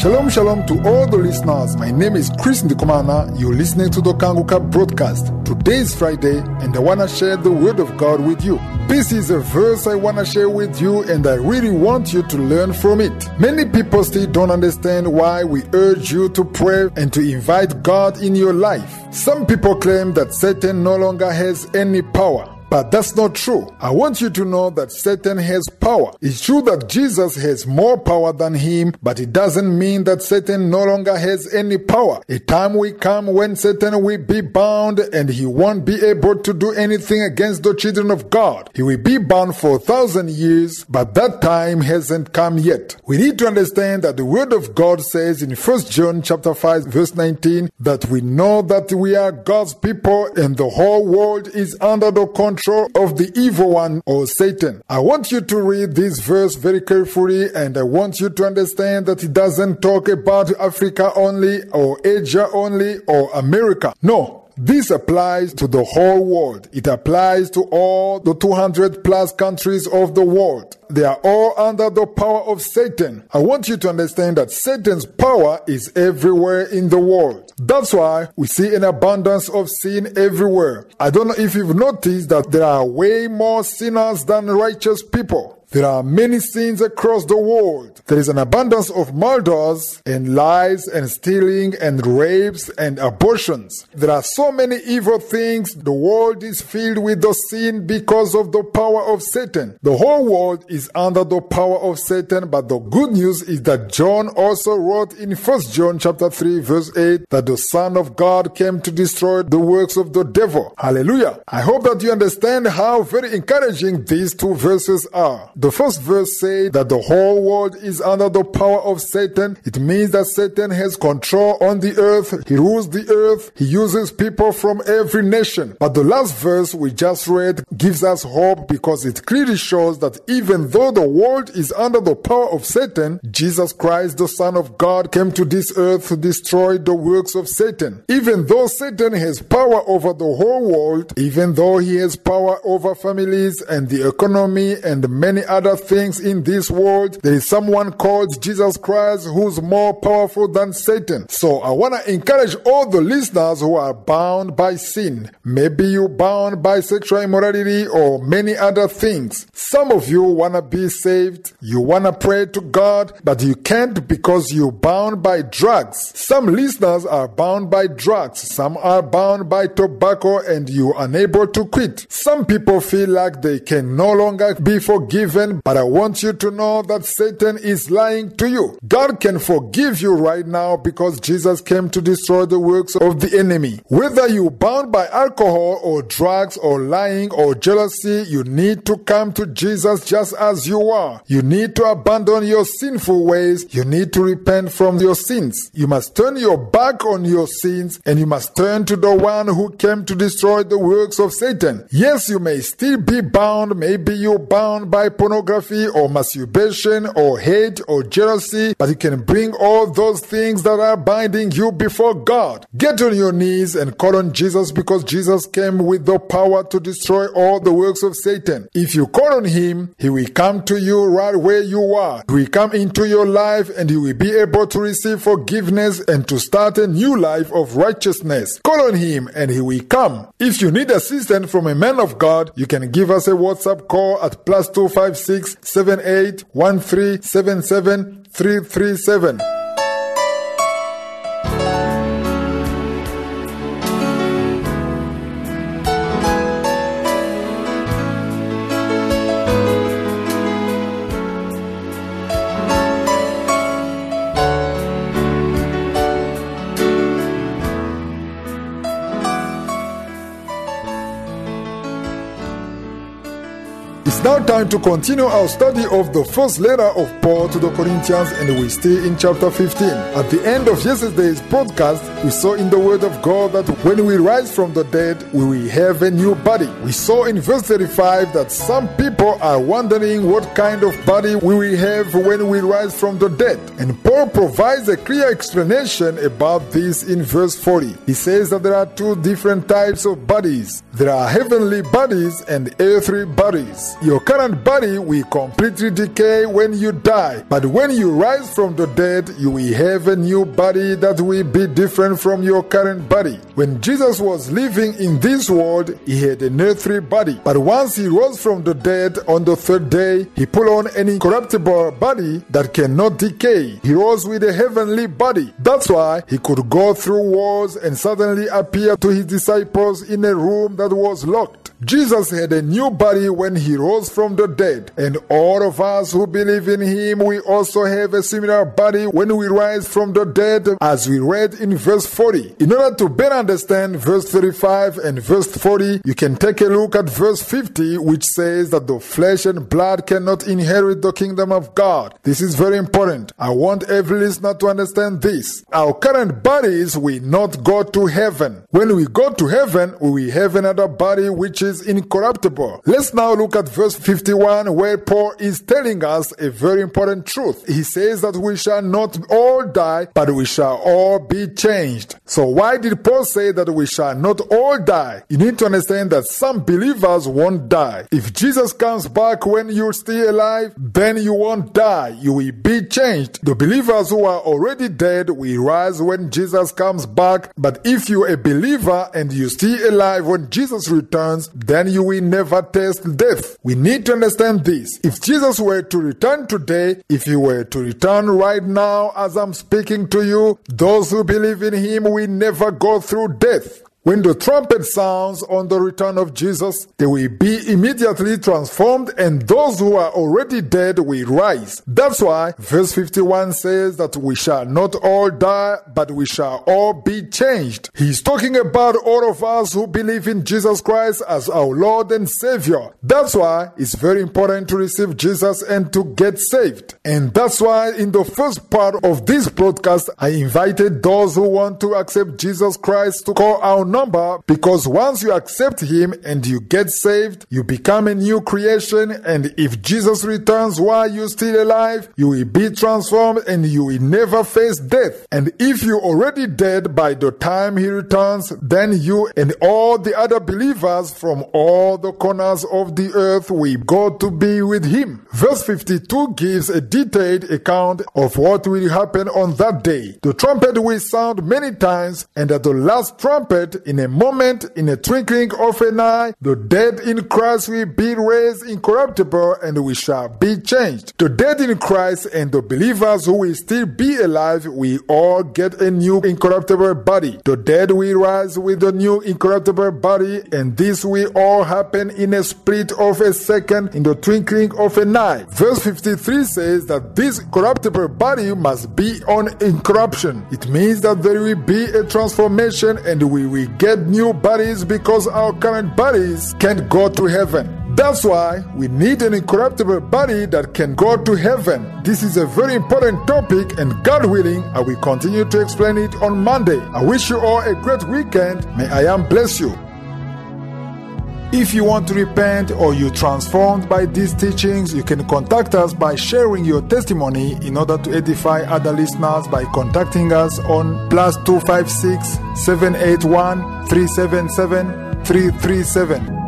Shalom, shalom to all the listeners. My name is Chris Ndikumana. You're listening to the Kanguka broadcast. Today is Friday, and I want to share the Word of God with you. This is a verse I want to share with you, and I really want you to learn from it. Many people still don't understand why we urge you to pray and to invite God in your life. Some people claim that Satan no longer has any power. But that's not true. I want you to know that Satan has power. It's true that Jesus has more power than him, but it doesn't mean that Satan no longer has any power. A time will come when Satan will be bound and he won't be able to do anything against the children of God. He will be bound for a thousand years, but that time hasn't come yet. We need to understand that the word of God says in 1 John chapter 5 verse 19 that we know that we are God's people and the whole world is under the control control of the evil one or Satan. I want you to read this verse very carefully and I want you to understand that it doesn't talk about Africa only or Asia only or America. No, this applies to the whole world. It applies to all the 200 plus countries of the world. They are all under the power of Satan. I want you to understand that Satan's power is everywhere in the world. That's why we see an abundance of sin everywhere. I don't know if you've noticed that there are way more sinners than righteous people. There are many sins across the world. There is an abundance of murders and lies and stealing and rapes and abortions. There are so many evil things. The world is filled with the sin because of the power of Satan. The whole world is under the power of Satan, but the good news is that John also wrote in 1 John chapter 3 verse 8 that the Son of God came to destroy the works of the devil. Hallelujah. I hope that you understand how very encouraging these two verses are. The first verse says that the whole world is under the power of Satan. It means that Satan has control on the earth. He rules the earth. He uses people from every nation. But the last verse we just read gives us hope because it clearly shows that even though the world is under the power of Satan, Jesus Christ, the Son of God, came to this earth to destroy the works of Satan. Even though Satan has power over the whole world, even though he has power over families and the economy and many other things in this world, there is someone called Jesus Christ who's more powerful than Satan. So I want to encourage all the listeners who are bound by sin. Maybe you're bound by sexual immorality or many other things. Some of you want to be saved. You want to pray to God, but you can't because you're bound by drugs. Some listeners are bound by drugs. Some are bound by tobacco and you're unable to quit. Some people feel like they can no longer be forgiven but I want you to know that Satan is lying to you. God can forgive you right now because Jesus came to destroy the works of the enemy. Whether you're bound by alcohol or drugs or lying or jealousy, you need to come to Jesus just as you are. You need to abandon your sinful ways. You need to repent from your sins. You must turn your back on your sins and you must turn to the one who came to destroy the works of Satan. Yes, you may still be bound. Maybe you're bound by pornography pornography or masturbation or hate or jealousy, but you can bring all those things that are binding you before God. Get on your knees and call on Jesus because Jesus came with the power to destroy all the works of Satan. If you call on Him, He will come to you right where you are. He will come into your life and you will be able to receive forgiveness and to start a new life of righteousness. Call on Him and He will come. If you need assistance from a man of God, you can give us a WhatsApp call at plus two five Five six seven eight one three seven seven three three seven. now time to continue our study of the first letter of Paul to the Corinthians, and we stay in chapter 15. At the end of yesterday's podcast, we saw in the Word of God that when we rise from the dead, we will have a new body. We saw in verse 35 that some people are wondering what kind of body we will have when we rise from the dead. And Paul provides a clear explanation about this in verse 40. He says that there are two different types of bodies there are heavenly bodies and earthly bodies. You your current body will completely decay when you die, but when you rise from the dead, you will have a new body that will be different from your current body. When Jesus was living in this world, he had an earthly body, but once he rose from the dead on the third day, he put on an incorruptible body that cannot decay. He rose with a heavenly body. That's why he could go through walls and suddenly appear to his disciples in a room that was locked. Jesus had a new body when he rose from the dead, and all of us who believe in him, we also have a similar body when we rise from the dead, as we read in verse 40. In order to better understand verse 35 and verse 40, you can take a look at verse 50, which says that the flesh and blood cannot inherit the kingdom of God. This is very important. I want every listener to understand this. Our current bodies will not go to heaven. When we go to heaven, we have another body which is incorruptible. Let's now look at verse 51 where Paul is telling us a very important truth. He says that we shall not all die, but we shall all be changed. So why did Paul say that we shall not all die? You need to understand that some believers won't die. If Jesus comes back when you're still alive, then you won't die. You will be changed. The believers who are already dead will rise when Jesus comes back. But if you're a believer and you're still alive when Jesus returns, then you will never taste death. We need to understand this. If Jesus were to return today, if he were to return right now as I'm speaking to you, those who believe in him will never go through death. When the trumpet sounds on the return of Jesus, they will be immediately transformed and those who are already dead will rise. That's why verse 51 says that we shall not all die, but we shall all be changed. He's talking about all of us who believe in Jesus Christ as our Lord and Savior. That's why it's very important to receive Jesus and to get saved. And that's why in the first part of this broadcast, I invited those who want to accept Jesus Christ to call our number because once you accept Him and you get saved, you become a new creation. And if Jesus returns while you're still alive, you will be transformed and you will never face death. And if you're already dead by the time He returns, then you and all the other believers from all the corners of the earth will go to be with Him. Verse 52 gives a detailed account of what will happen on that day. The trumpet will sound many times, and at the last trumpet, in a moment, in a twinkling of an eye, the dead in Christ will be raised incorruptible and we shall be changed. The dead in Christ and the believers who will still be alive will all get a new incorruptible body. The dead will rise with a new incorruptible body, and this will all happen in a split of a second, in the twinkling of an eye. Verse 53 says that this corruptible body must be on incorruption. It means that there will be a transformation and we will get new bodies because our current bodies can't go to heaven. That's why we need an incorruptible body that can go to heaven. This is a very important topic, and God willing, I will continue to explain it on Monday. I wish you all a great weekend. May I am bless you. If you want to repent or you transformed by these teachings, you can contact us by sharing your testimony in order to edify other listeners by contacting us on plus 256 781 377 337.